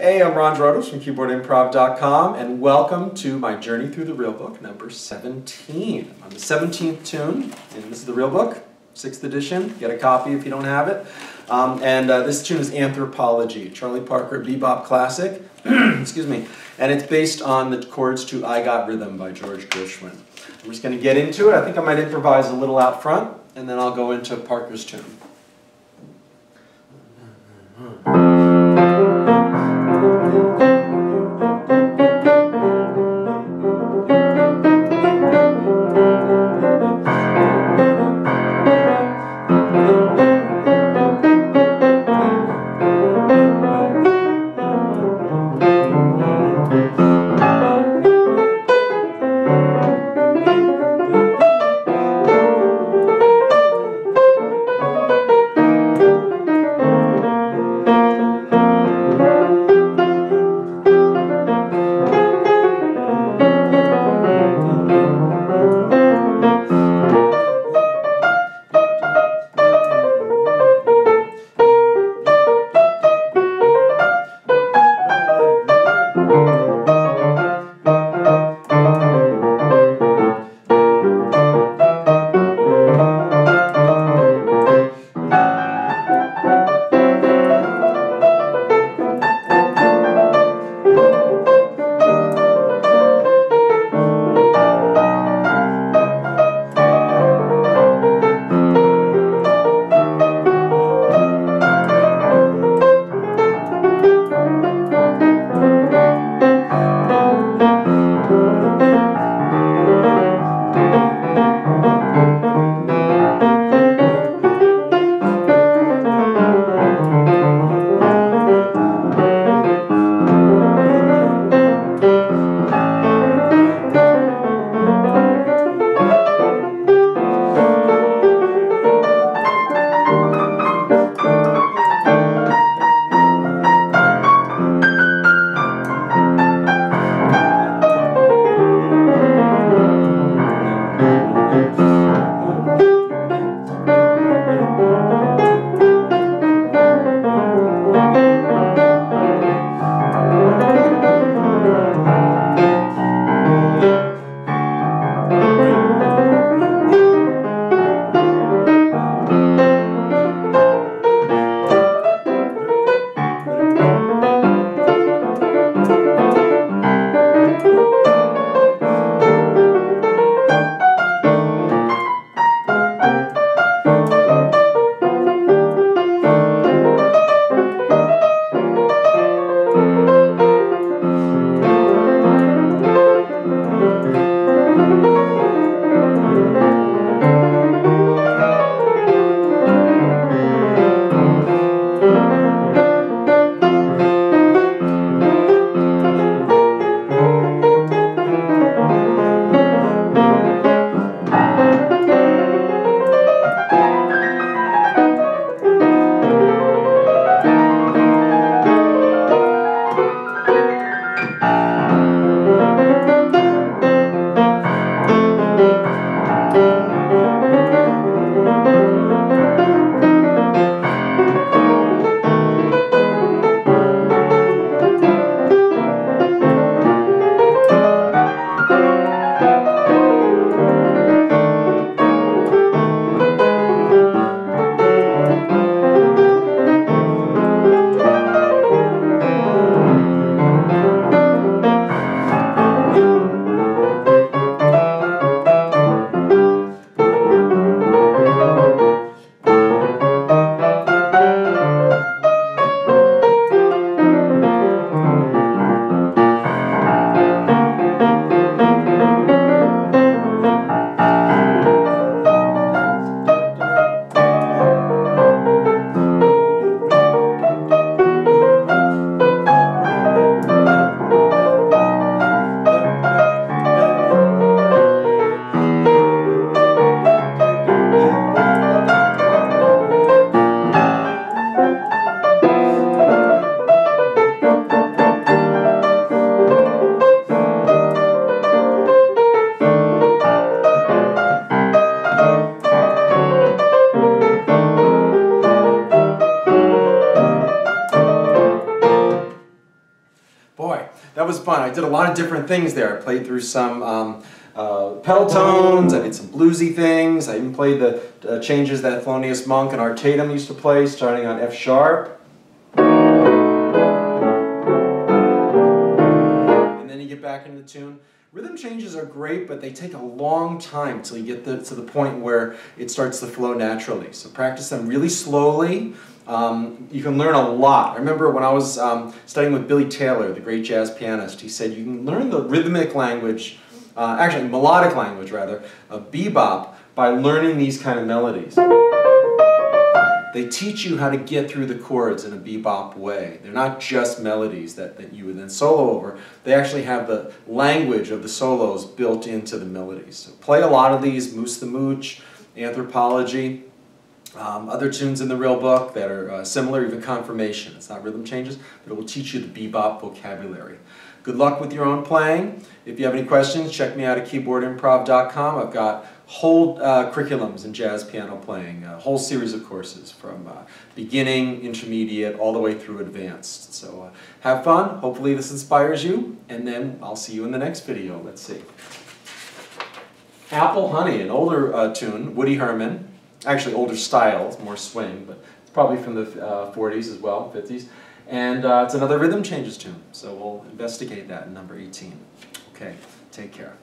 Hey, I'm Ron Drotos from keyboardimprov.com, and welcome to my journey through the real book, number 17. I'm on the 17th tune, and this is the real book, 6th edition. Get a copy if you don't have it. Um, and uh, this tune is Anthropology, Charlie Parker bebop classic. Excuse me. And it's based on the chords to I Got Rhythm by George Gershwin. I'm just going to get into it. I think I might improvise a little out front, and then I'll go into Parker's tune. Was fun. I did a lot of different things there. I played through some um, uh, pedal tones, I did some bluesy things, I even played the uh, changes that Thelonious Monk and Art Tatum used to play, starting on F sharp. And then you get back into the tune. Rhythm changes are great, but they take a long time till you get the, to the point where it starts to flow naturally. So practice them really slowly. Um, you can learn a lot. I remember when I was um, studying with Billy Taylor, the great jazz pianist, he said you can learn the rhythmic language, uh, actually melodic language rather, of bebop by learning these kind of melodies. They teach you how to get through the chords in a bebop way. They're not just melodies that, that you would then solo over. They actually have the language of the solos built into the melodies. So play a lot of these, Moose the Mooch, Anthropology, um, other tunes in the real book that are uh, similar, even Confirmation. It's not rhythm changes, but it will teach you the bebop vocabulary. Good luck with your own playing. If you have any questions, check me out at keyboardimprov.com. I've got whole uh, curriculums in jazz piano playing, a whole series of courses from uh, beginning, intermediate, all the way through advanced. So uh, have fun. Hopefully this inspires you, and then I'll see you in the next video. Let's see. Apple Honey, an older uh, tune, Woody Herman actually older style, it's more swing, but it's probably from the uh, 40s as well, 50s. And uh, it's another rhythm changes tune, so we'll investigate that in number 18. Okay, take care.